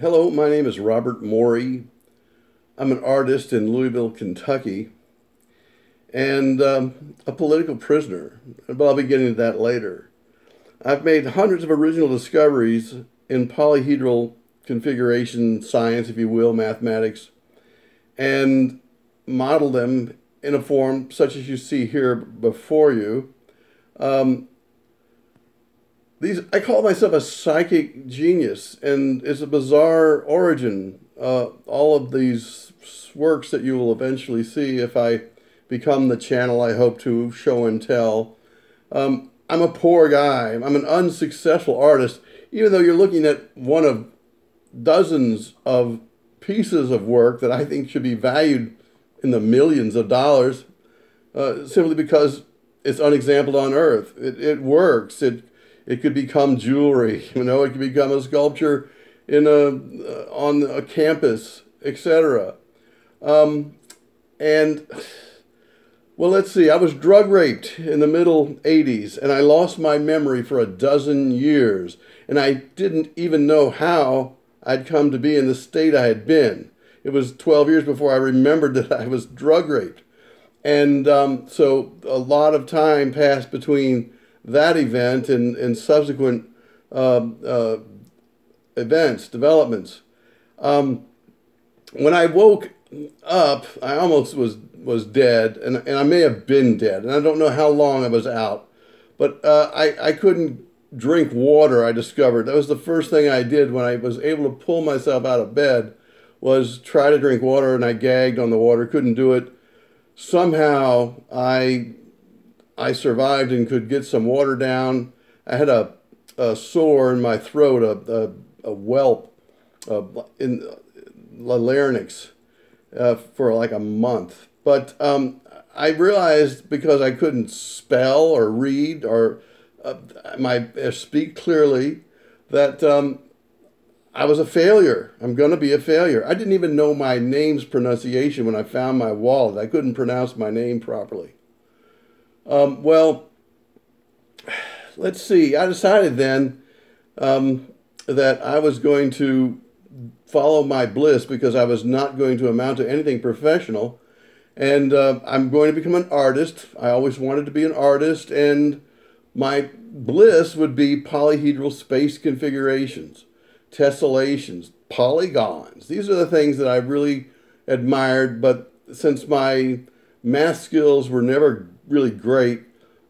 Hello, my name is Robert Morri. I'm an artist in Louisville, Kentucky, and um, a political prisoner, but I'll be getting to that later. I've made hundreds of original discoveries in polyhedral configuration science, if you will, mathematics, and modeled them in a form such as you see here before you. Um, these I call myself a psychic genius, and it's a bizarre origin. Uh, all of these works that you will eventually see if I become the channel I hope to show and tell. Um, I'm a poor guy. I'm an unsuccessful artist, even though you're looking at one of dozens of pieces of work that I think should be valued in the millions of dollars, uh, simply because it's unexampled on Earth. It, it works. It it could become jewelry. You know, it could become a sculpture in a uh, on a campus, etc. Um, and well, let's see. I was drug raped in the middle 80s, and I lost my memory for a dozen years, and I didn't even know how I'd come to be in the state I had been. It was 12 years before I remembered that I was drug raped. And um, so a lot of time passed between that event and, and subsequent uh, uh, events, developments. Um, when I woke up, I almost was was dead, and, and I may have been dead, and I don't know how long I was out, but uh, I, I couldn't drink water, I discovered. That was the first thing I did when I was able to pull myself out of bed was try to drink water, and I gagged on the water, couldn't do it. Somehow I I survived and could get some water down. I had a, a sore in my throat, a, a, a whelp uh, in the larynx uh, for like a month. But um, I realized because I couldn't spell or read or uh, my uh, speak clearly that um, I was a failure. I'm going to be a failure. I didn't even know my name's pronunciation when I found my wallet. I couldn't pronounce my name properly. Um, well, let's see. I decided then um, that I was going to follow my bliss because I was not going to amount to anything professional. And uh, I'm going to become an artist. I always wanted to be an artist, and my bliss would be polyhedral space configurations, tessellations, polygons. These are the things that I really admired, but since my math skills were never really great,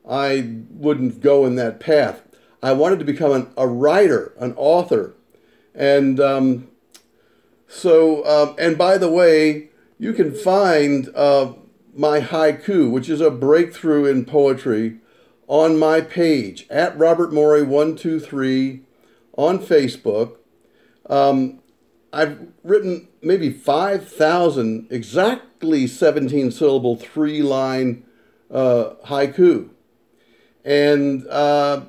I wouldn't go in that path. I wanted to become an, a writer, an author. And um, so, um, and by the way, you can find uh, my haiku, which is a breakthrough in poetry, on my page at Robert Morri 123 on Facebook. Um, I've written maybe 5,000 exactly 17 syllable, three line uh, haiku. And uh,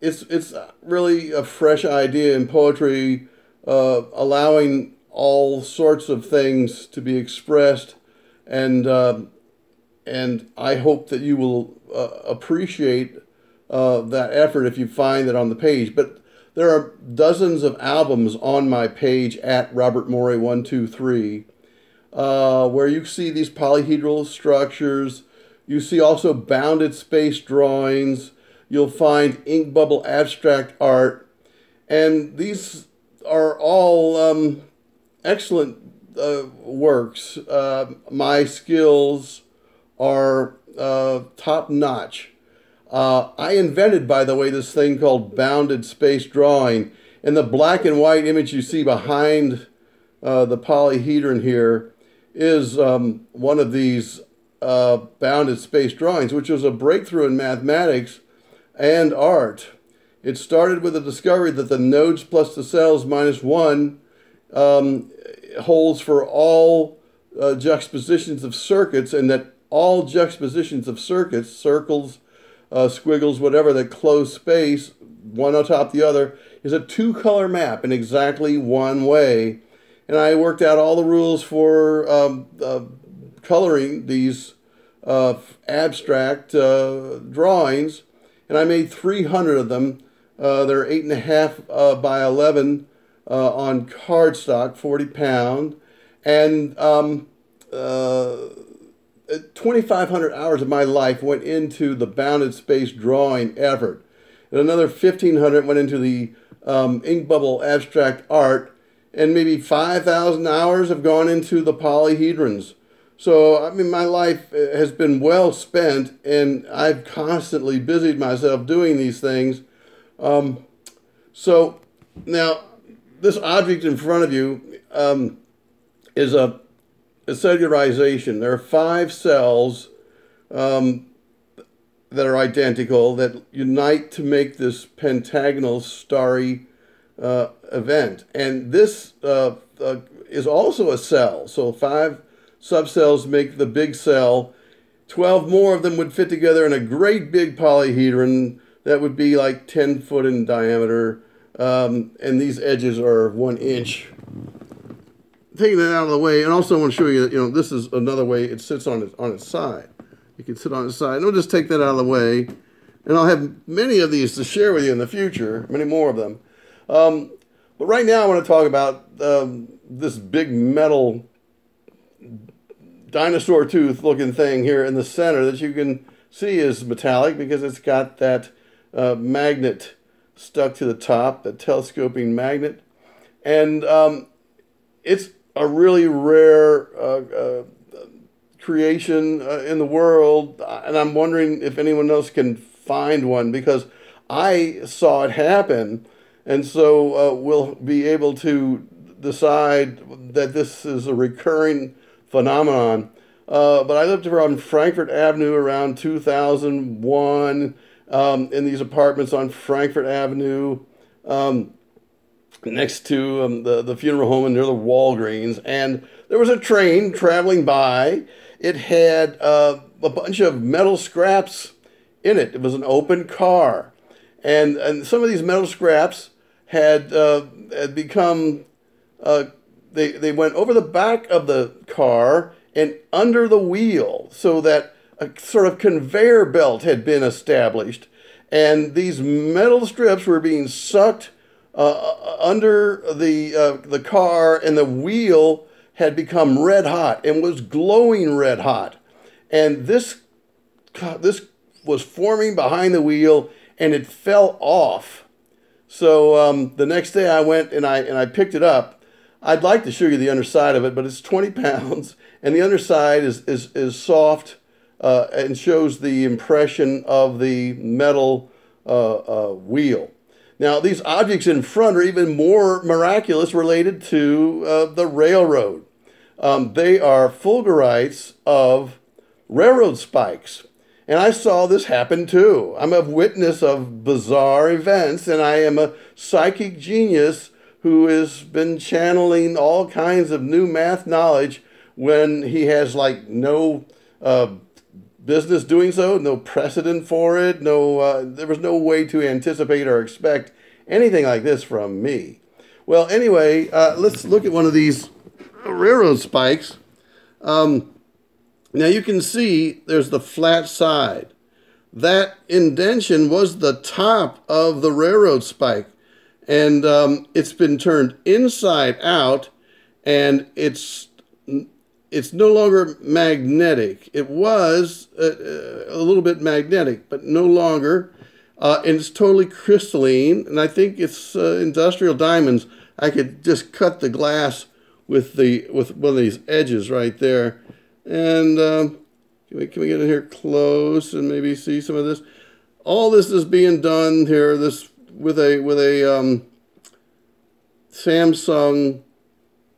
it's, it's really a fresh idea in poetry, uh, allowing all sorts of things to be expressed. And, uh, and I hope that you will uh, appreciate uh, that effort if you find it on the page. But there are dozens of albums on my page at Robert Morri 123 uh, where you see these polyhedral structures, you see also bounded space drawings. You'll find ink bubble abstract art. And these are all um, excellent uh, works. Uh, my skills are uh, top notch. Uh, I invented, by the way, this thing called bounded space drawing. And the black and white image you see behind uh, the polyhedron here is um, one of these uh, bounded space drawings, which was a breakthrough in mathematics and art. It started with the discovery that the nodes plus the cells minus one um, holds for all uh, juxtapositions of circuits, and that all juxtapositions of circuits, circles, uh, squiggles, whatever, that close space, one on top of the other, is a two color map in exactly one way. And I worked out all the rules for um, uh, coloring these uh, abstract uh, drawings, and I made 300 of them. Uh, they're eight and a half uh, by 11 uh, on cardstock, 40 pound, and um, uh, 2,500 hours of my life went into the bounded space drawing effort. And another 1,500 went into the um, ink bubble abstract art, and maybe 5,000 hours have gone into the polyhedrons. So, I mean, my life uh, has been well spent, and I've constantly busied myself doing these things. Um, so, now, this object in front of you um, is a, a, cellularization. There are five cells um, that are identical that unite to make this pentagonal starry uh, event. And this uh, uh, is also a cell. So, five subcells make the big cell. 12 more of them would fit together in a great big polyhedron that would be like 10 foot in diameter. Um, and these edges are one inch. Taking that out of the way, and also I want to show you that, you know, this is another way it sits on its, on its side. You can sit on its side. And we'll just take that out of the way. And I'll have many of these to share with you in the future, many more of them. Um, but right now I want to talk about um, this big metal dinosaur tooth looking thing here in the center that you can see is metallic because it's got that uh, magnet stuck to the top, that telescoping magnet. And um, it's a really rare uh, uh, creation uh, in the world. And I'm wondering if anyone else can find one because I saw it happen. And so uh, we'll be able to decide that this is a recurring phenomenon. Uh, but I lived around Frankfort Avenue around 2001 um, in these apartments on Frankfort Avenue um, next to um, the, the funeral home and near the Walgreens. And there was a train traveling by. It had uh, a bunch of metal scraps in it. It was an open car. And, and some of these metal scraps had, uh, had become uh, they, they went over the back of the car and under the wheel so that a sort of conveyor belt had been established. And these metal strips were being sucked uh, uh under the, uh, the car, and the wheel had become red hot and was glowing red hot. And this, this was forming behind the wheel and it fell off. So um, the next day I went and I, and I picked it up I'd like to show you the underside of it, but it's 20 pounds, and the underside is, is, is soft uh, and shows the impression of the metal uh, uh, wheel. Now, these objects in front are even more miraculous related to uh, the railroad. Um, they are fulgurites of railroad spikes. And I saw this happen too. I'm a witness of bizarre events, and I am a psychic genius who has been channeling all kinds of new math knowledge when he has like no uh, business doing so, no precedent for it, no uh, there was no way to anticipate or expect anything like this from me. Well, anyway, uh, let's look at one of these railroad spikes. Um, now you can see there's the flat side. That indention was the top of the railroad spike and um, it's been turned inside out, and it's it's no longer magnetic. It was a, a little bit magnetic, but no longer. Uh, and it's totally crystalline, and I think it's uh, industrial diamonds. I could just cut the glass with the with one of these edges right there, and um, can we can we get in here close and maybe see some of this? All this is being done here. This with a with a um, Samsung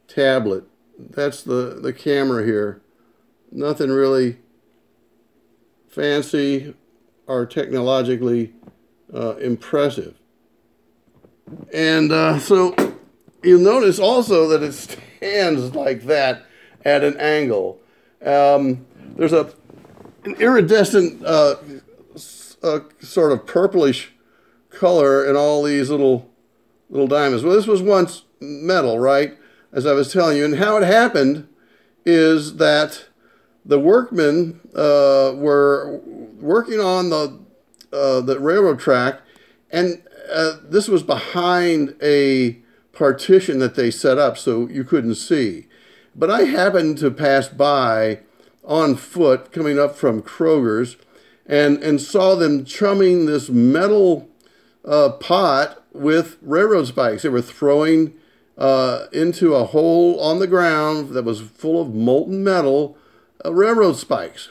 tablet. That's the the camera here. Nothing really fancy or technologically uh, impressive. And uh, so you'll notice also that it stands like that at an angle. Um, there's a an iridescent uh, uh, sort of purplish color in all these little little diamonds. Well, this was once metal, right? As I was telling you. And how it happened is that the workmen uh, were working on the uh, the railroad track, and uh, this was behind a partition that they set up so you couldn't see. But I happened to pass by on foot coming up from Kroger's and, and saw them chumming this metal uh, pot with railroad spikes. They were throwing uh, into a hole on the ground that was full of molten metal uh, railroad spikes.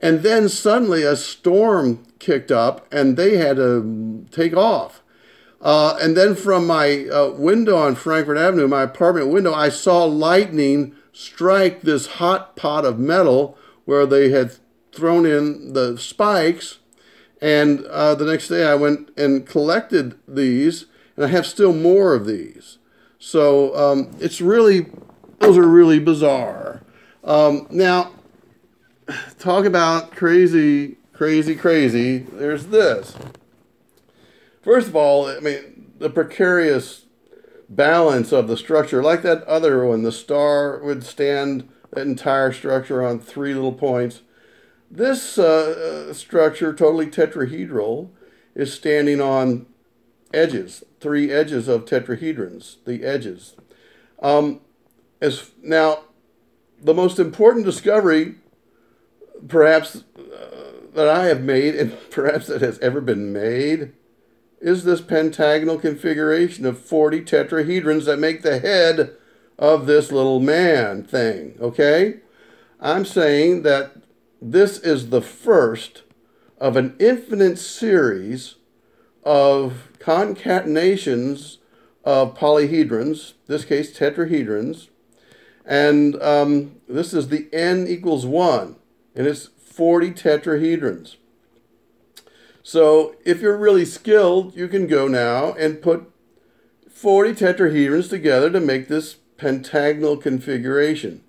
And then suddenly a storm kicked up and they had to take off. Uh, and then from my uh, window on Frankfort Avenue, my apartment window, I saw lightning strike this hot pot of metal where they had thrown in the spikes. And uh, the next day I went and collected these, and I have still more of these. So um, it's really, those are really bizarre. Um, now, talk about crazy, crazy, crazy. There's this. First of all, I mean, the precarious balance of the structure, like that other one, the star would stand that entire structure on three little points. This uh, structure, totally tetrahedral, is standing on edges, three edges of tetrahedrons, the edges. Um, as now, the most important discovery, perhaps uh, that I have made, and perhaps that has ever been made, is this pentagonal configuration of 40 tetrahedrons that make the head of this little man thing, okay? I'm saying that this is the first of an infinite series of concatenations of polyhedrons, this case tetrahedrons, and um, this is the n equals 1, and it's 40 tetrahedrons. So if you're really skilled, you can go now and put 40 tetrahedrons together to make this pentagonal configuration.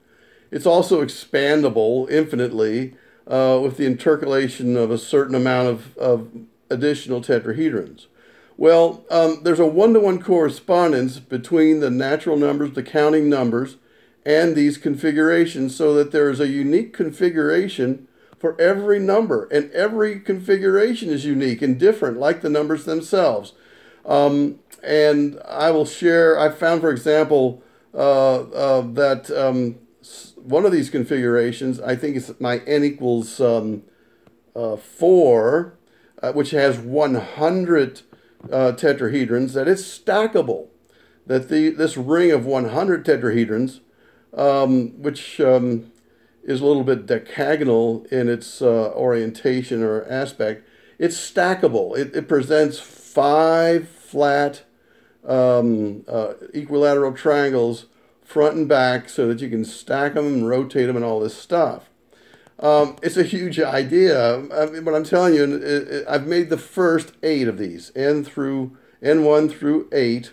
It's also expandable infinitely uh, with the intercalation of a certain amount of, of additional tetrahedrons. Well, um, there's a one-to-one -one correspondence between the natural numbers, the counting numbers, and these configurations so that there is a unique configuration for every number, and every configuration is unique and different, like the numbers themselves. Um, and I will share, I found, for example, uh, uh, that um, one of these configurations, I think it's my n equals um, uh, 4, uh, which has 100 uh, tetrahedrons, that it's stackable. That the this ring of 100 tetrahedrons, um, which um, is a little bit decagonal in its uh, orientation or aspect. It's stackable. It, it presents five flat um, uh, equilateral triangles front and back so that you can stack them and rotate them and all this stuff. Um, it's a huge idea, I mean, but I'm telling you, it, it, I've made the first eight of these, n through n1 through 8,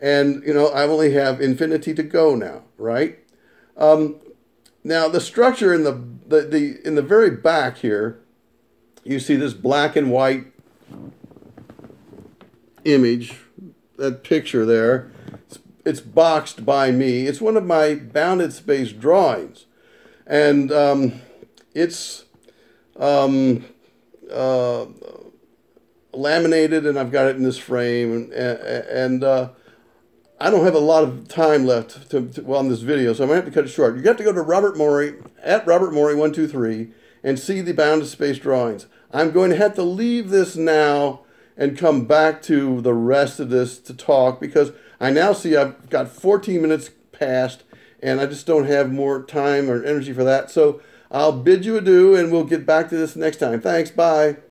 and you know I only have infinity to go now, right? Um, now the structure in the, the, the in the very back here, you see this black and white image, that picture there. It's, it's boxed by me. It's one of my bounded space drawings. And um, it's um, uh, laminated and I've got it in this frame. And, and uh, I don't have a lot of time left to, to well, on this video, so I'm going to have to cut it short. You have to go to Robert Morri, at Robert Morri123, and see the bounded space drawings. I'm going to have to leave this now and come back to the rest of this to talk because I now see I've got 14 minutes past and I just don't have more time or energy for that. So I'll bid you adieu and we'll get back to this next time. Thanks. Bye.